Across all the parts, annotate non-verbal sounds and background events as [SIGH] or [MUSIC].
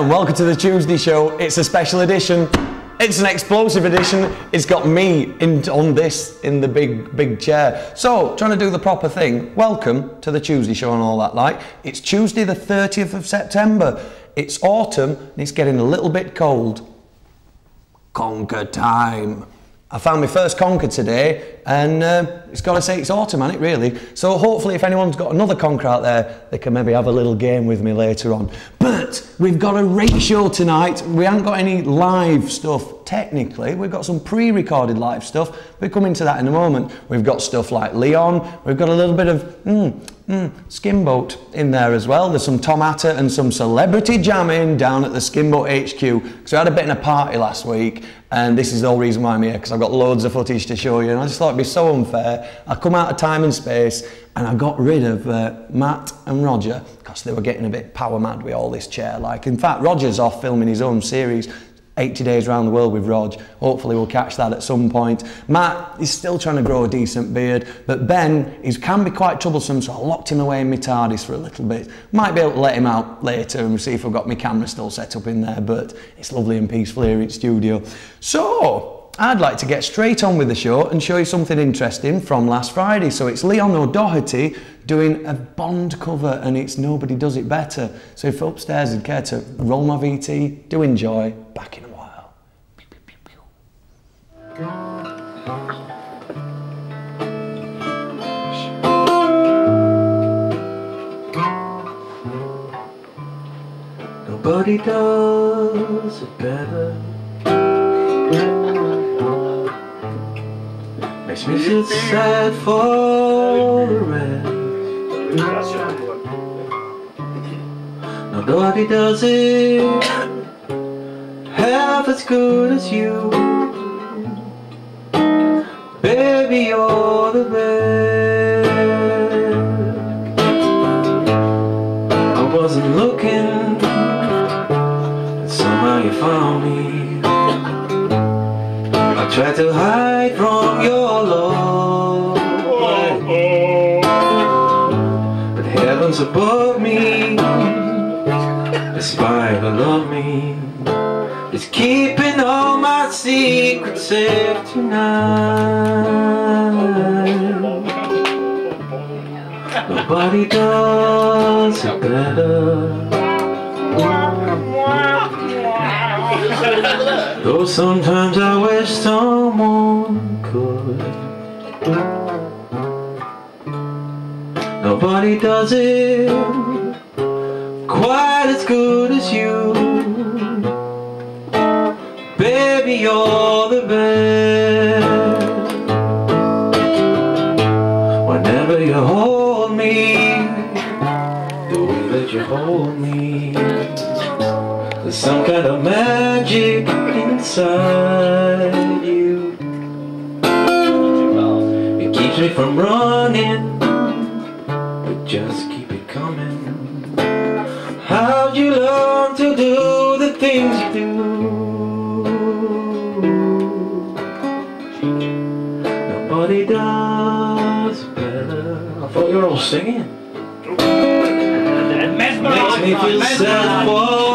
And welcome to the Tuesday show. It's a special edition. It's an explosive edition. It's got me in, on this in the big, big chair. So, trying to do the proper thing. Welcome to the Tuesday show and all that like. It's Tuesday, the 30th of September. It's autumn and it's getting a little bit cold. Conker time. I found my first conker today, and uh, it's got to say it's it, really? So hopefully, if anyone's got another conker out there, they can maybe have a little game with me later on. But we've got a rate show tonight. We haven't got any live stuff technically. We've got some pre-recorded live stuff. We'll come into that in a moment. We've got stuff like Leon. We've got a little bit of mm, mm, Skinboat in there as well. There's some Tom Hatter and some celebrity jamming down at the Skinboat HQ. So I had a bit in a party last week, and this is the whole reason why I'm here because I've got loads of footage to show you. And I just thought it'd be so unfair. I come out of time and space, and I got rid of uh, Mat and Roger because they were getting a bit power mad with all this chair. Like, in fact, Roger's off filming his own series. 80 days around the world with Rog. Hopefully we'll catch that at some point. Mat is still trying to grow a decent beard, but Ben is, can be quite troublesome, so I locked him away in my TARDIS for a little bit. Might be able to let him out later and see if I've got my camera still set up in there, but it's lovely and peaceful here in studio. So, I'd like to get straight on with the show and show you something interesting from last Friday. So it's Leon O'Doherty doing a Bond cover and it's Nobody Does It Better. So if upstairs you'd care to roll my VT, do enjoy. Back in a. Nobody does it better. Makes me sit sad for the rest. Nobody does it half as good as you. Baby, you're the best. I wasn't looking, but somehow you found me. I tried to hide from your love, but heaven's above me. The all of me, is keeping my secrets safe tonight. Nobody does it better. Though sometimes I wish someone could. Nobody does it quite as good as you. Baby, you're the best. Whenever you hold me, the way that you hold me, there's some kind of magic inside you. It keeps me from running, but just singing. Makes me feel sad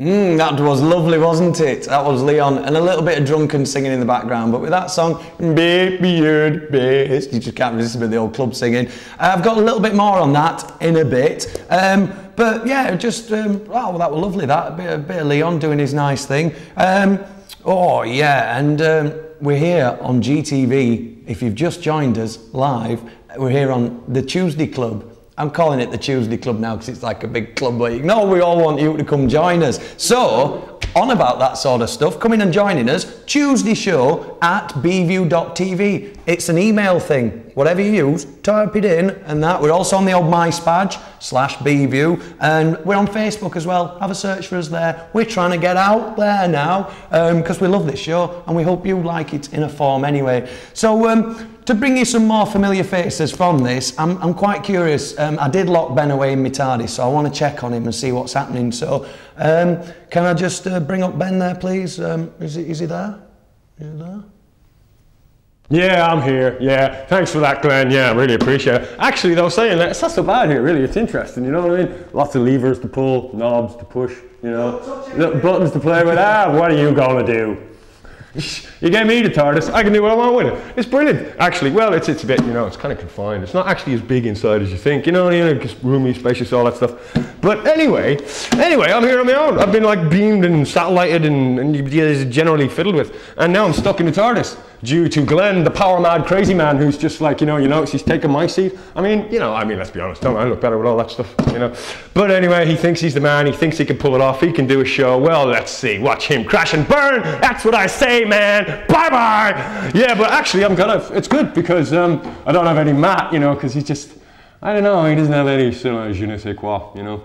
Mm, that was lovely, wasn't it? That was Leon, and a little bit of drunken singing in the background. But with that song, Baby Best, you just can't resist a bit of the old club singing. I've got a little bit more on that in a bit. Um, but yeah, just, um, oh, that was lovely, that. A bit, a bit of Leon doing his nice thing. Um, oh, yeah, and um, we're here on GTV. If you've just joined us live, we're here on the Tuesday Club. I'm calling it the Tuesday Club now because it's like a big club where you know we all want you to come join us. So on about that sort of stuff, come in and joining us. Tuesday show at bview.tv. It's an email thing. Whatever you use, type it in and that. We're also on the old MySpace slash bview and we're on Facebook as well. Have a search for us there. We're trying to get out there now because um, we love this show and we hope you like it in a form anyway. So um, to bring you some more familiar faces from this, I'm, I'm quite curious. Um, I did lock Ben away in my so I want to check on him and see what's happening. So, um, can I just uh, bring up Ben there, please? Um, is, he, is he there? Is he there? Yeah, I'm here. Yeah, thanks for that, Glen. Yeah, I really appreciate it. Actually, though, saying that, it's not so bad here, really. It's interesting, you know what I mean? Lots of levers to pull, knobs to push, you know, buttons to play with. Ah, what are you going to do? [LAUGHS] You get me the TARDIS, I can do what I want with it. It's brilliant. Actually, well, it's, it's a bit, you know, it's kind of confined. It's not actually as big inside as you think, you know, you know, just roomy, spacious, all that stuff. But anyway, anyway, I'm here on my own. I've been like beamed and satellited and, and generally fiddled with. And now I'm stuck in the TARDIS due to Glen, the power mad crazy man who's just like, you know, you know, he's taking my seat. I mean, you know, I mean, let's be honest, don't I look better with all that stuff, you know. But anyway, he thinks he's the man, he thinks he can pull it off, he can do a show. Well, let's see, watch him crash and burn. That's what I say, man. Bye bye. Yeah, but actually, I'm kind of, it's good because um, I don't have any Mat, you know, because he's just, I don't know, he doesn't have any know, je ne sais quoi, you know.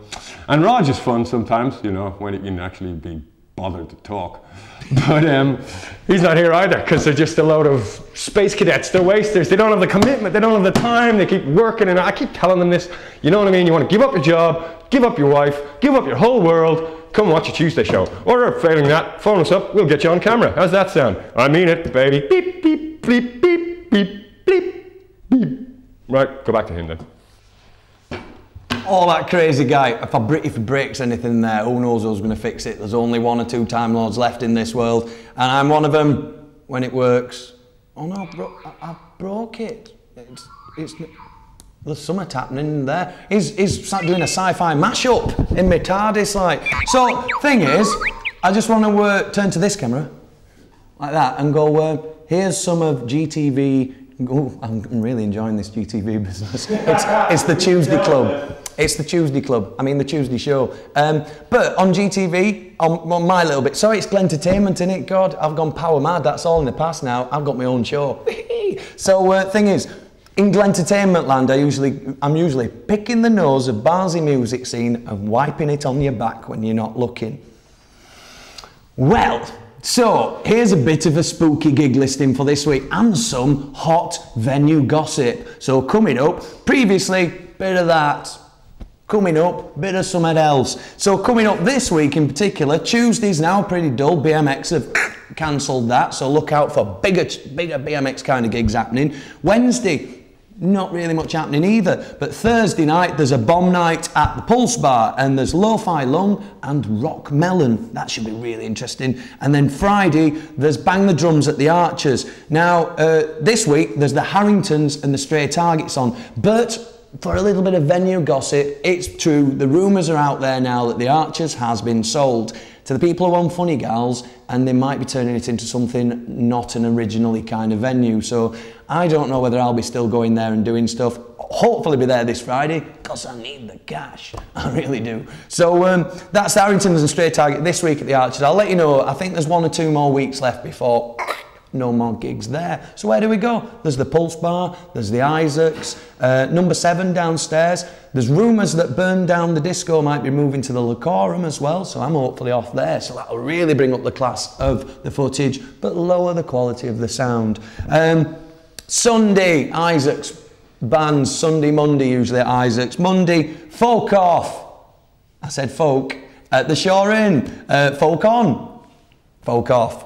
And Raj is fun sometimes, you know, when he can actually be bothered to talk. [LAUGHS] But um, he's not here either because they're just a load of space cadets. They're wasters. They don't have the commitment. They don't have the time. They keep working. And I keep telling them this. You know what I mean? You want to give up your job, give up your wife, give up your whole world. Come watch a Tuesday show. Or failing that, phone us up. We'll get you on camera. How's that sound? I mean it, baby. Beep, beep, bleep, beep, beep, bleep, beep. Right, go back to him then. Oh, that crazy guy. If, I, if he breaks anything there, who knows who's going to fix it? There's only one or two Time Lords left in this world, and I'm one of them when it works. Oh no, bro, I, I broke it. It's, it's, there's something happening there. He's, he's doing a sci-fi mashup in my TARDIS, like. So, thing is, I just want to uh, turn to this camera, like that, and go, uh, here's some of GTV Oh, I'm really enjoying this GTV business. [LAUGHS] It's, it's the Tuesday Club. It's the Tuesday Club. I mean, the Tuesday show. Um, but on GTV, on, on, my little bit, sorry, it's entertainment in it. God, I've gone power mad. That's all in the past now. I've got my own show. [LAUGHS] so, uh, thing is, in entertainment land, I usually, I'm usually picking the nose of Barnsley music scene and wiping it on your back when you're not looking. Well, so here's a bit of a spooky gig listing for this week and some hot venue gossip. So coming up, previously, bit of that. Coming up, bit of something else. So coming up this week in particular, Tuesday's now pretty dull. BMX have [COUGHS] cancelled that, so look out for bigger, bigger BMX kind of gigs happening. Wednesday, not really much happening either. But Thursday night, there's a bomb night at the Pulse Bar, and there's Lo-Fi Lung and Rock Melon. That should be really interesting. And then Friday, there's Bang the Drums at the Archers. Now, uh, this week, there's the Harringtons and the Stray Targets on. But for a little bit of venue gossip, it's true. The rumours are out there now that the Archers has been sold to the people who own Funny Gals, and they might be turning it into something not an originally kind of venue. So I don't know whether I'll be still going there and doing stuff. Hopefully be there this Friday, because I need the cash. [LAUGHS] I really do. So um, that's the Harringtons and Stray Target this week at the Archers. I'll let you know. I think there's one or two more weeks left before no more gigs there. So where do we go? There's the Pulse Bar, there's the Isaacs, uh, number seven downstairs. There's rumours that Burn Down the Disco might be moving to the Lacorum as well, so I'm hopefully off there. So that'll really bring up the class of the footage, but lower the quality of the sound. Um, Sunday, Isaacs bands, Sunday, Monday usually at Isaacs. Monday, folk off. I said folk. At the Shore Inn, uh, folk on, folk off.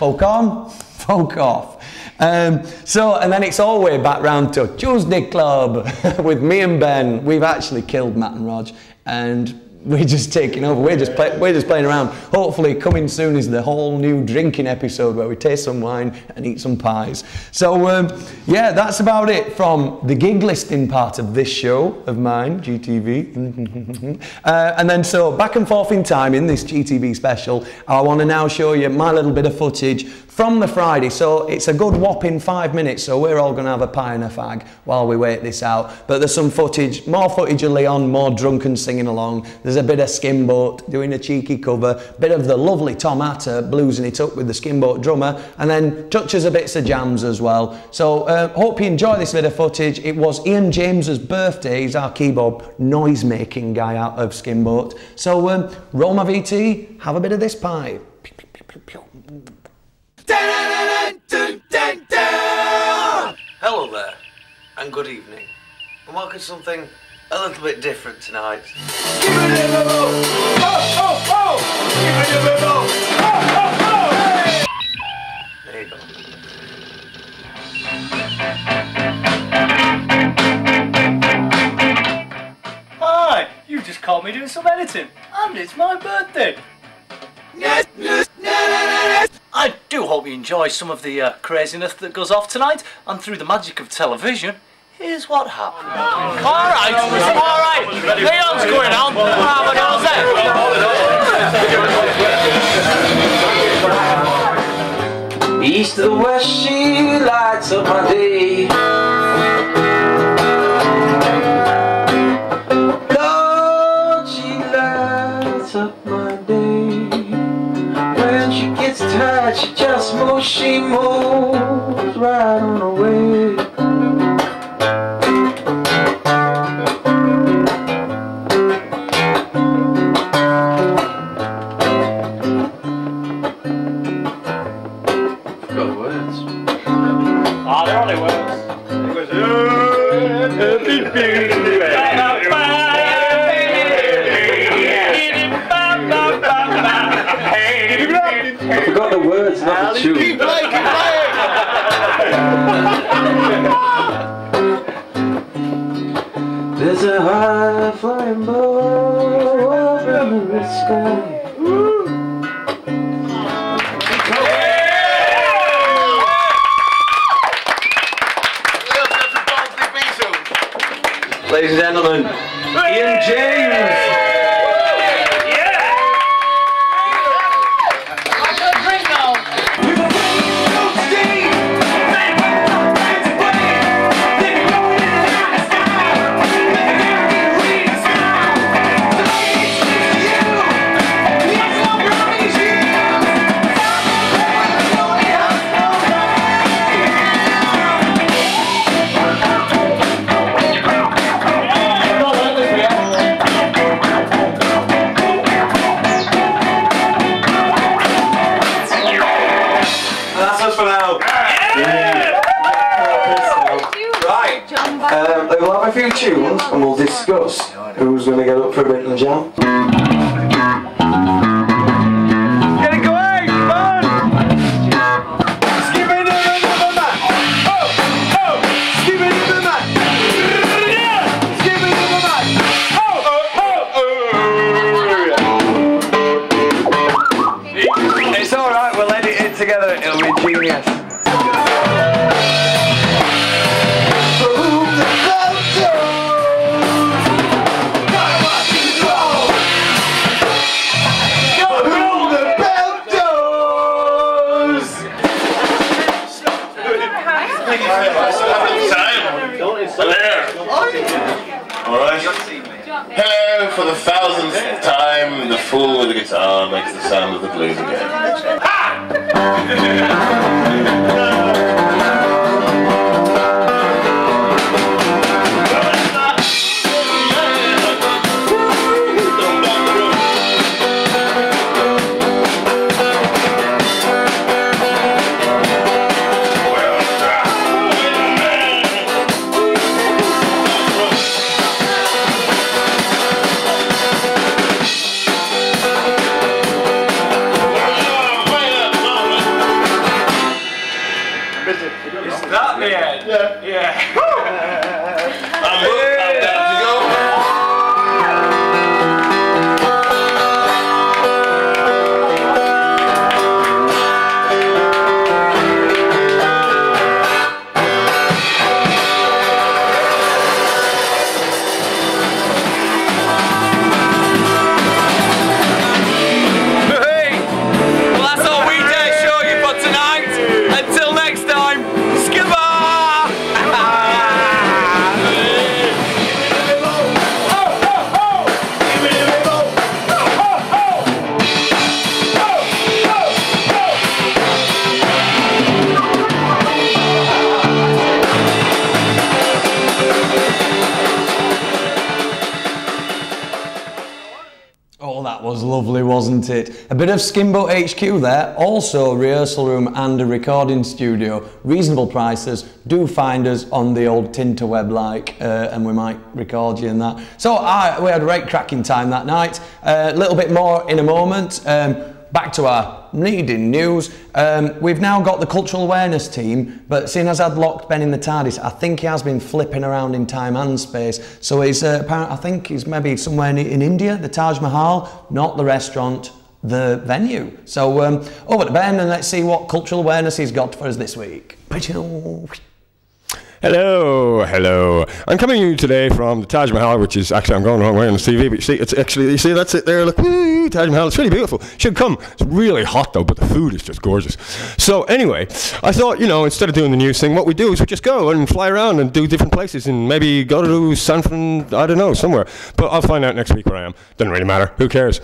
Folk on, [LAUGHS] folk off. Um, so, and then it's all the way back round to Tuesday Club [LAUGHS] with me and Ben. We've actually killed Mat and Rog, and we're just taking over. We're just play, we're just playing around. Hopefully, coming soon is the whole new drinking episode where we taste some wine and eat some pies. So um, yeah, that's about it from the gig listing part of this show of mine, GTV. [LAUGHS] uh, and then so back and forth in time in this GTV special, I want to now show you my little bit of footage from the Friday. So it's a good whopping five minutes. So we're all going to have a pie and a fag while we wait this out. But there's some footage, more footage of Leon, more drunken singing along. There's a bit of Skinboat doing a cheeky cover, bit of the lovely Tom Hatter bluesing it up with the Skinboat drummer, and then touches of bits of jams as well. So uh, hope you enjoy this bit of footage. It was Ian James's birthday. He's our keyboard noise making guy out of Skinboat. So um, roll my VT, have a bit of this pie. Pew, pew, pew. Hello there, and good evening, and welcome to something a little bit different tonight. There you go. Hi, you just caught me doing some editing, and it's my birthday. Enjoy some of the uh, craziness that goes off tonight, and through the magic of television, here's what happened. Alright, alright, Leon's going on, have a East to west, she lights up my day. Just she moves right on away. Words, playing, keep playing. There's a high flying boat for the thousandth time, the fool with the guitar makes the sound of the blues again. [LAUGHS] bit of Skimbo HQ there, also a rehearsal room and a recording studio. Reasonable prices. Do find us on the old Tinterweb like, uh, and we might record you in that. So we had a great cracking time that night. A little bit more in a moment. Um, back to our needing news. Um, we've now got the cultural awareness team, but seeing as I'd locked Ben in the TARDIS, I think he has been flipping around in time and space. So he's uh, apparently, I think he's maybe somewhere in India, the Taj Mahal, not the restaurant, the venue. So um, over to Ben and let's see what cultural awareness he's got for us this week. Hello, hello. I'm coming to you today from the Taj Mahal, which is actually I'm going the wrong way on the TV, but you see, it's actually you see that's it there. Look, woo, Taj Mahal. It's really beautiful. Should come. It's really hot though, but the food is just gorgeous. So anyway, I thought you know instead of doing the news thing, what we do is we just go and fly around and do different places and maybe go to San Fran. I don't know somewhere, but I'll find out next week where I am. Doesn't really matter. Who cares?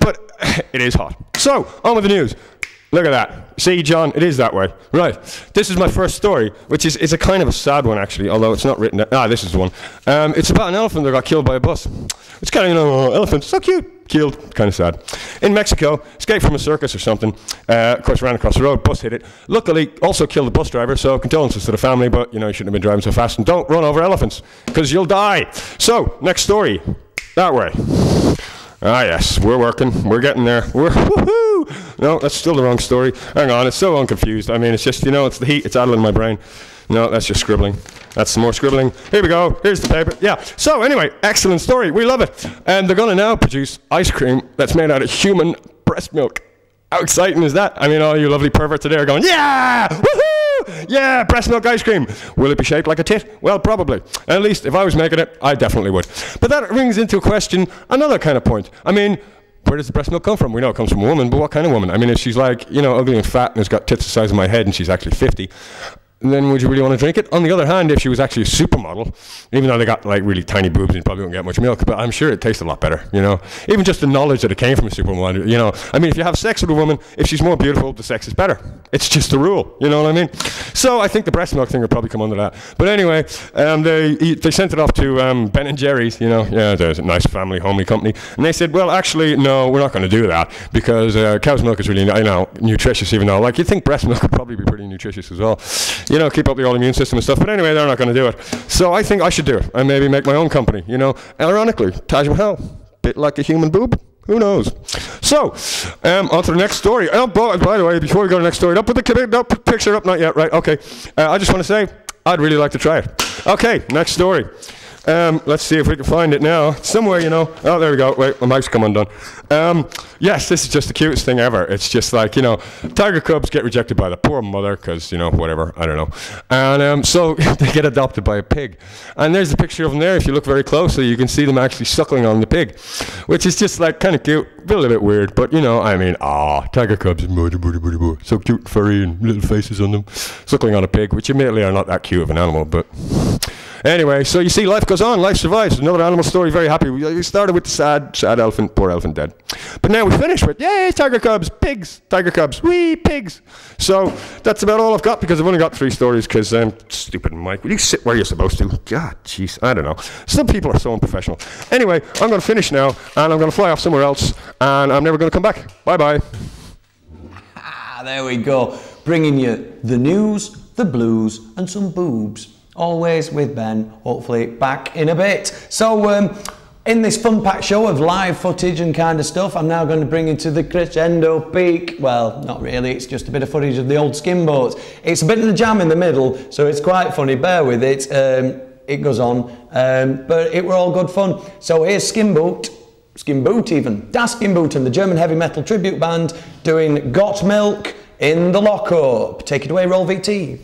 But [LAUGHS] it is hot. So on with the news. Look at that. See, John, it is that way. Right. This is my first story, which is, is a kind of a sad one, actually, although it's not written. Ah, this is the one. Um, it's about an elephant that got killed by a bus. It's kind of, you know, elephant, so cute, killed, kind of sad. In Mexico, escaped from a circus or something. Uh, of course, ran across the road, bus hit it. Luckily, also killed the bus driver, so condolences to the family, but, you know, you shouldn't have been driving so fast. And don't run over elephants, because you'll die. So, next story. That way. Ah, yes, we're working. We're getting there. We're [LAUGHS] woohoo! No, that's still the wrong story. Hang on, it's so unconfused. I mean, it's just you know, it's the heat. It's idling in my brain. No, that's just scribbling. That's some more scribbling. Here we go. Here's the paper. Yeah. So anyway, excellent story. We love it. And they're going to now produce ice cream that's made out of human breast milk. How exciting is that? I mean, all you lovely perverts today are going, yeah, woohoo, yeah, breast milk ice cream. Will it be shaped like a tit? Well, probably. At least if I was making it, I definitely would. But that brings into a question another kind of point. I mean, where does the breast milk come from? We know it comes from a woman, but what kind of woman? I mean, if she's like, you know, ugly and fat and has got tits the size of my head and she's actually 50, then would you really want to drink it? On the other hand, if she was actually a supermodel, even though they got like really tiny boobs and probably won't get much milk, but I'm sure it tastes a lot better, you know? Even just the knowledge that it came from a supermodel, you know? I mean, if you have sex with a woman, if she's more beautiful, the sex is better. It's just the rule, you know what I mean? So I think the breast milk thing would probably come under that. But anyway, um, they, they sent it off to um, Ben and Jerry's, you know? Yeah, there's a nice family, homely company. And they said, well, actually, no, we're not going to do that because uh, cow's milk is really, you know, nutritious, even though, like, you'd think breast milk would probably be pretty nutritious as well. You know, keep up the old immune system and stuff. But anyway, they're not going to do it. So I think I should do it and maybe make my own company. You know, ironically, Taj Mahal, bit like a human boob. Who knows? So, um, on to the next story. Oh, by, by the way, before we go to the next story, don't put the don't put the picture up, not yet, right? Okay. Uh, I just want to say, I'd really like to try it. Okay, next story. Um, let's see if we can find it now. Somewhere, you know. Oh, there we go. Wait, my mic's come undone. Um, yes, this is just the cutest thing ever. It's just like, you know, tiger cubs get rejected by the poor mother because, you know, whatever. I don't know. And um, so [LAUGHS] they get adopted by a pig. And there's a picture of them there. If you look very closely, you can see them actually suckling on the pig, which is just like kind of cute. A little bit weird, but, you know, I mean, ah, tiger cubs. So cute, furry, and little faces on them. Suckling on a pig, which admittedly are not that cute of an animal, but. Anyway, so you see, life goes on, life survives. Another animal story, very happy. We started with the sad, sad elephant, poor elephant dead. But now we finish with, yay, tiger cubs, pigs, tiger cubs, wee, pigs. So that's about all I've got because I've only got three stories because, um, stupid Mike, will you sit where you're supposed to? God, jeez, I don't know. Some people are so unprofessional. Anyway, I'm going to finish now and I'm going to fly off somewhere else and I'm never going to come back. Bye bye. Ah, there we go. Bringing you the news, the blues, and some boobs. Always with Ben, hopefully back in a bit. So, um, in this fun packed show of live footage and kind of stuff, I'm now going to bring you to the crescendo peak. Well, not really, it's just a bit of footage of the old skin boats. It's a bit of the jam in the middle, so it's quite funny, bear with it. Um, it goes on, um, but it were all good fun. So here's Skinboat, Skimboot even, Das Skimboot and the German heavy metal tribute band doing Got Milk in the Lockup. Take it away, Roll VT.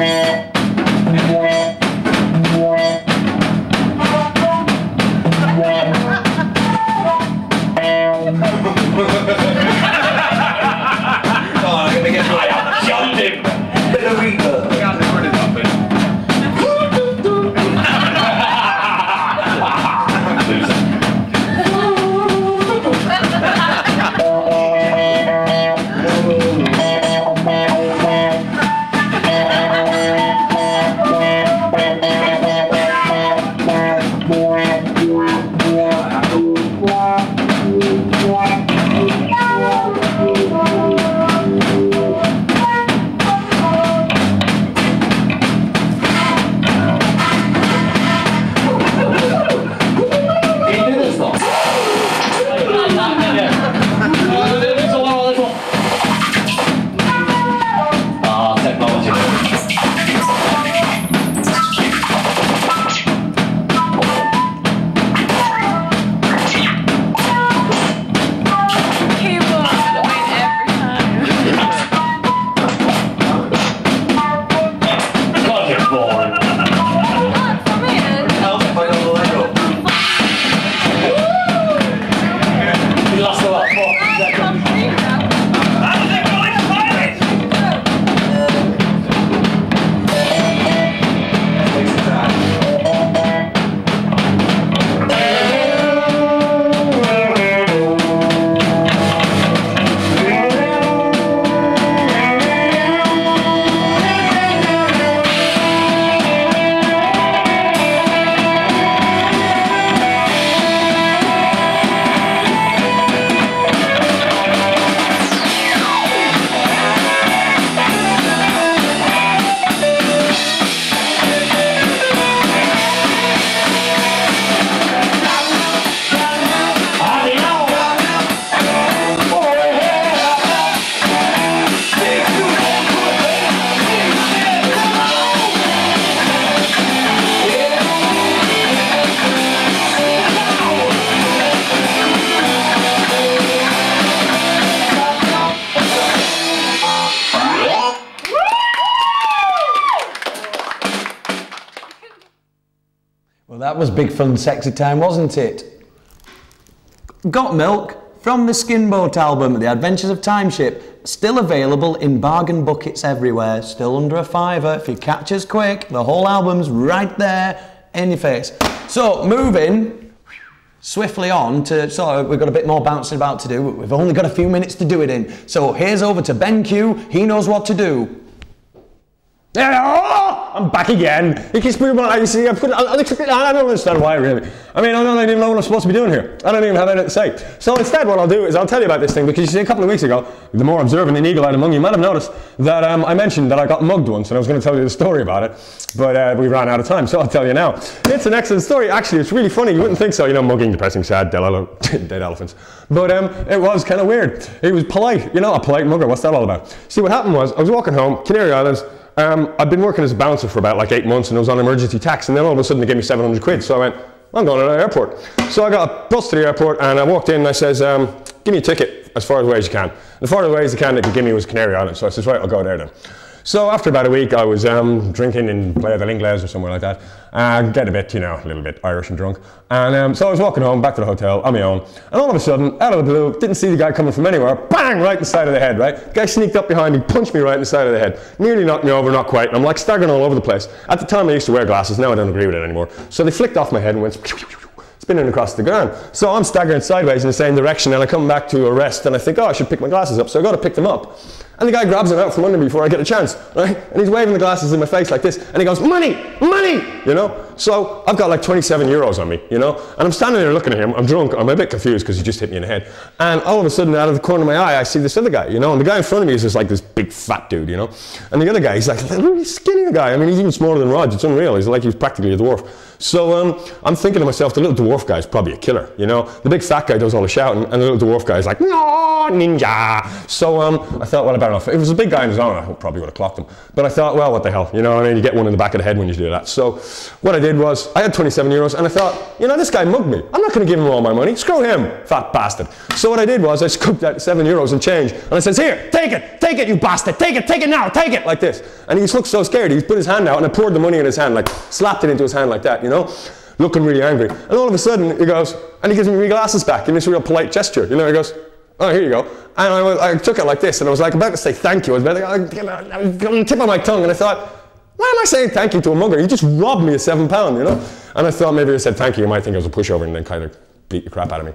Thank you. Was big fun, sexy time, wasn't it? Got Milk from the Skinboat album, The Adventures of Time Ship, still available in bargain buckets everywhere, still under a fiver. If you catch us quick, the whole album's right there in your face. So, moving swiftly on to, so we've got a bit more bouncing about to do, we've only got a few minutes to do it in. So, here's over to Ben Q, he knows what to do. Yeah, I'm back again. He keeps moving. You see, I, put, I, don't understand why, really. I mean, I don't even know what I'm supposed to be doing here. I don't even have anything to say. So instead, what I'll do is I'll tell you about this thing because you see, a couple of weeks ago, the more observant and eagle-eyed among you might have noticed that um, I mentioned that I got mugged once, and I was going to tell you the story about it, but uh, we ran out of time, so I'll tell you now. It's an excellent story. Actually, it's really funny. You wouldn't think so. You know, mugging, depressing, sad, dead, [LAUGHS] dead elephants. But um, it was kind of weird. It was polite. You know, a polite mugger. What's that all about? See, what happened was I was walking home, Canary Islands. Um, I'd been working as a bouncer for about like eight months and I was on emergency tax and then all of a sudden they gave me 700 quid. So I went, I'm going to the airport. So I got a bus to the airport and I walked in and I says, um, give me a ticket as far away as you can. The farthest away as you can they could give me was Canary Island. So I says, right, I'll go there then. So after about a week, I was um, drinking in Playa del Ingles or somewhere like that. And get a bit, you know, a little bit Irish and drunk. And um, so I was walking home, back to the hotel, on my own. And all of a sudden, out of the blue, didn't see the guy coming from anywhere. Bang! Right in the side of the head, right? The guy sneaked up behind me, punched me right in the side of the head. Nearly knocked me over, not quite. And I'm like staggering all over the place. At the time, I used to wear glasses. Now I don't agree with it anymore. So they flicked off my head and went spinning across the ground. So I'm staggering sideways in the same direction and I come back to a rest and I think, oh, I should pick my glasses up. So I go to pick them up. And the guy grabs them out from under me before I get a chance, right? And he's waving the glasses in my face like this. And he goes, money, money, you know? So I've got like 27 euros on me, you know? And I'm standing there looking at him. I'm drunk. I'm a bit confused because he just hit me in the head. And all of a sudden, out of the corner of my eye, I see this other guy, you know? And the guy in front of me is just like this big fat dude, you know? And the other guy, he's like a really skinnier guy. I mean, he's even smaller than Rog. It's unreal. He's like he's practically a dwarf. So um, I'm thinking to myself, the little dwarf guy is probably a killer, you know? The big fat guy does all the shouting, and the little dwarf guy is like, no, ninja. So um, I thought, well, I better not. If it was a big guy in his own, I probably would have clocked him. But I thought, well, what the hell, you know? I mean, you get one in the back of the head when you do that. So what I did was, I had 27 euros, and I thought, you know, this guy mugged me. I'm not going to give him all my money. Screw him, fat bastard. So what I did was, I scooped that seven euros and change, and I says, here, take it, take it, you bastard, take it, take it now, take it, like this. And he looked so scared. He put his hand out, and I poured the money in his hand, like slapped it into his hand like that, you know? looking really angry. And all of a sudden, he goes, and he gives me my glasses back in this real polite gesture. You know, he goes, oh, here you go. And I, I took it like this, and I was like about to say thank you. I was about to, I on the tip of my tongue, and I thought, why am I saying thank you to a mugger? He just robbed me of seven pound, you know? And I thought maybe I said thank you, you might think I was a pushover and then kind of beat the crap out of me.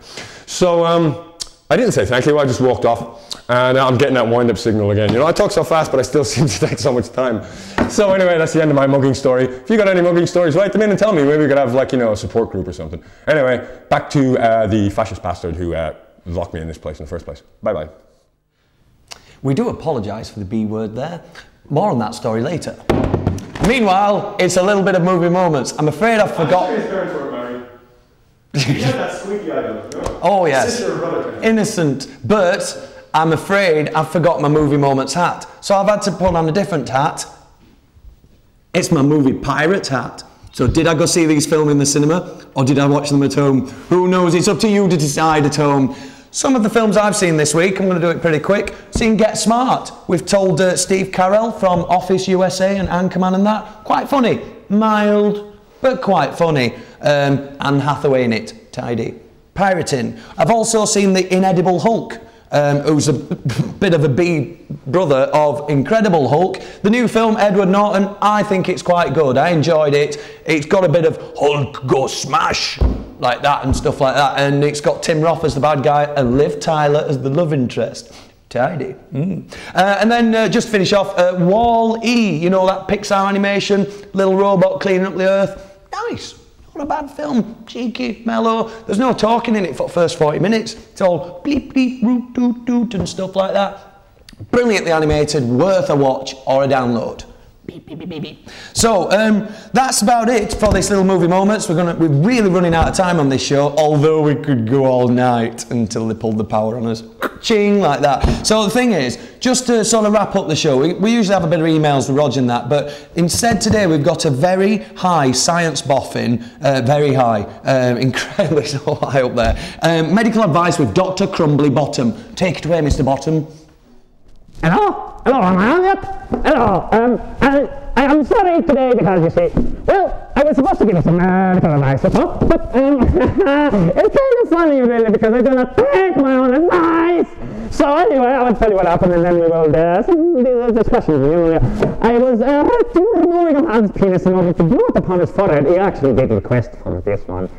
So um, I didn't say thank you, I just walked off. And I'm getting that wind up signal again. You know, I talk so fast, but I still [LAUGHS] seem to take so much time. So anyway, that's the end of my mugging story. If you got any mugging stories, write them in and tell me. Maybe we could have like, you know, a support group or something. Anyway, back to uh, the fascist bastard who uh, locked me in this place in the first place. Bye-bye. We do apologise for the B word there. More on that story later. Meanwhile, it's a little bit of movie moments. I'm afraid I've forgot. Oh yes, innocent. But I'm afraid I've forgot my movie moments hat. So I've had to put on a different hat. It's my movie pirate hat. So did I go see these films in the cinema or did I watch them at home? Who knows? It's up to you to decide at home. Some of the films I've seen this week, I'm going to do it pretty quick. Seen Get Smart. We've told uh, Steve Carell from Office USA and Anchorman and that. Quite funny. Mild, but quite funny. Um, Anne Hathaway in it. Tidy. Pirating. I've also seen The Inedible Hulk. Um, who's a bit of a B brother of Incredible Hulk. The new film, Edward Norton, I think it's quite good. I enjoyed it. It's got a bit of Hulk go smash like that and stuff like that. And it's got Tim Roth as the bad guy and Liv Tyler as the love interest. Tidy. Mm. Uh, and then uh, just to finish off, uh, Wall E, you know that Pixar animation, little robot cleaning up the earth. Nice. Not a bad film. Cheeky, mellow. There's no talking in it for the first 40 minutes. It's all bleep, bleep, root, doot, doot, and stuff like that. Brilliantly animated, worth a watch or a download. Beep, beep, beep. So um, that's about it for this little movie moments. We're gonna we're really running out of time on this show, although we could go all night until they pulled the power on us. Ching like that. So the thing is, just to sort of wrap up the show, we, we usually have a bit of emails with Roger and that, but instead today we've got a very high science boffin, uh, very high, um, [LAUGHS] incredibly so high up there. Um, medical advice with Dr. Crumbly Bottom. Take it away, Mr. Bottom. Hello? Hello, on yet? Hello. Um, I, I am sorry today because you see, well, I was supposed to give you some medical advice, you know, but um, [LAUGHS] it's kind of funny really because I do not take my own advice. So anyway, I will tell you what happened, and then we will uh, some uh, discussion. You I was uh, removing a man's penis in order to blow it upon his forehead. He actually did request for this one.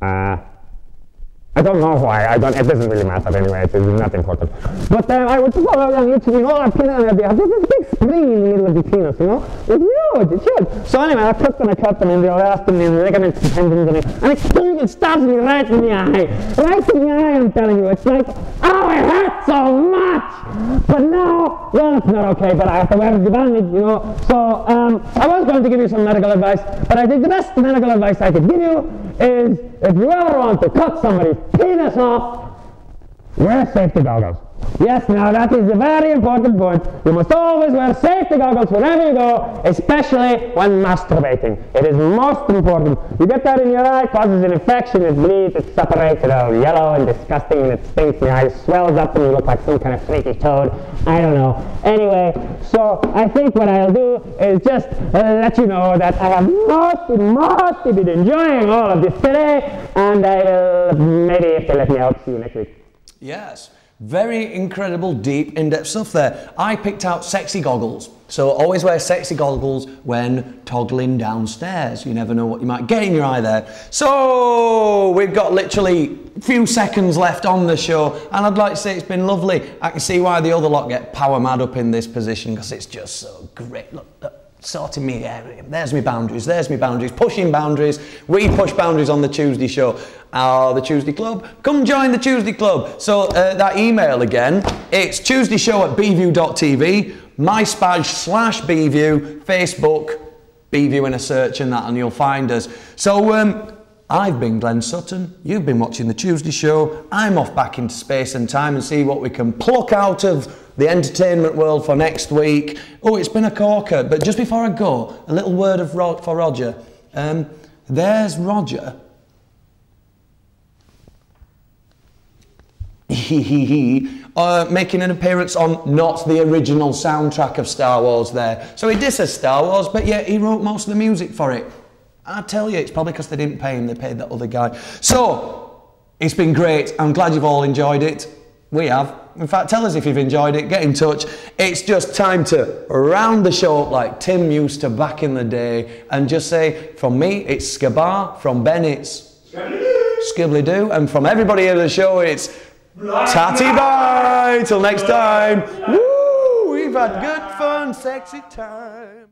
Uh, I don't know why. I don't. It doesn't really matter anyway. It is not important. But uh, I would go around YouTube, you know, our penis, and they have this big spleen in the middle of the penis, you know. It's huge. It's huge. So anyway, I cut them, I cut them, and they arrested me, and the ligaments and tendons, and it, and it, it stabs me right in the eye, right in the eye. I'm telling you, it's like, oh, it hurts so much. But now, well, it's not okay. But I have to wear the bandage, you know. So um, I was going to give you some medical advice, but I think the best medical advice I could give you is if you ever want to cut somebody's penis off, wear safety goggles. Yes, now that is a very important point. You must always wear safety goggles wherever you go, especially when masturbating. It is most important. You get that in your eye, causes an infection, it bleeds, it separates, it's all yellow and disgusting, and it stinks, and your eye swells up, and you look like some kind of freaky toad. I don't know. Anyway, so I think what I'll do is just uh, let you know that I have mostly, mostly been enjoying all of this today, and I will maybe if they let me out, see you next week. Yes, very incredible, deep, in-depth stuff there. I picked out sexy goggles. So always wear sexy goggles when toggling downstairs. You never know what you might get in your eye there. So we've got literally a few seconds left on the show, and I'd like to say it's been lovely. I can see why the other lot get power mad up in this position because it's just so great. Look, look sorting me area. There's me boundaries. There's me boundaries. Pushing boundaries. We push boundaries on the Tuesday show. Uh, the Tuesday Club. Come join the Tuesday Club. So uh, that email again. It's Tuesday Show at bview.tv, MySpace slash bview, Facebook, bview in a search and that, and you'll find us. So. Um, I've been Glen Sutton, you've been watching the Tuesday show. I'm off back into space and time and see what we can pluck out of the entertainment world for next week. Oh, it's been a corker, but just before I go, a little word of for Roger. Um, there's Roger. [LAUGHS] uh, making an appearance on not the original soundtrack of Star Wars there. So he disses Star Wars, but yet he wrote most of the music for it. I tell you, it's probably because they didn't pay him, they paid that other guy. So, it's been great. I'm glad you've all enjoyed it. We have. In fact, tell us if you've enjoyed it, get in touch. It's just time to round the show up like Tim used to back in the day and just say, from me, it's Skabar, from Ben, it's Skibbly Doo, and from everybody here the show, it's Tatty Bye. Till next time. Woo! We've had good fun, sexy time.